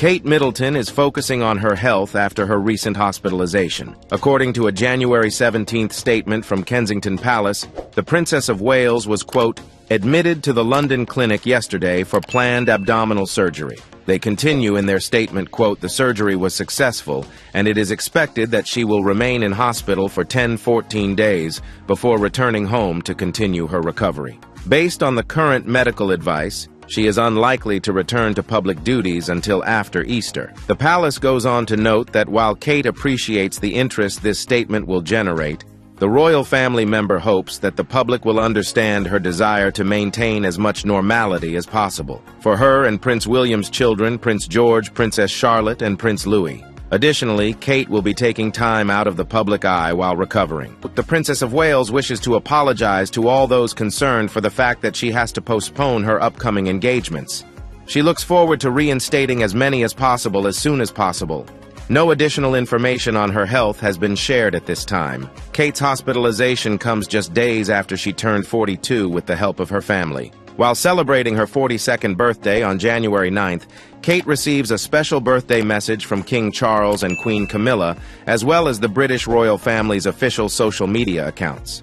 Kate Middleton is focusing on her health after her recent hospitalization. According to a January 17th statement from Kensington Palace, the Princess of Wales was, quote, admitted to the London clinic yesterday for planned abdominal surgery. They continue in their statement, quote, the surgery was successful, and it is expected that she will remain in hospital for 10-14 days before returning home to continue her recovery. Based on the current medical advice, she is unlikely to return to public duties until after Easter. The palace goes on to note that while Kate appreciates the interest this statement will generate, the royal family member hopes that the public will understand her desire to maintain as much normality as possible. For her and Prince William's children, Prince George, Princess Charlotte, and Prince Louis. Additionally, Kate will be taking time out of the public eye while recovering. The Princess of Wales wishes to apologize to all those concerned for the fact that she has to postpone her upcoming engagements. She looks forward to reinstating as many as possible as soon as possible. No additional information on her health has been shared at this time. Kate's hospitalization comes just days after she turned 42 with the help of her family. While celebrating her 42nd birthday on January 9th, Kate receives a special birthday message from King Charles and Queen Camilla, as well as the British royal family's official social media accounts.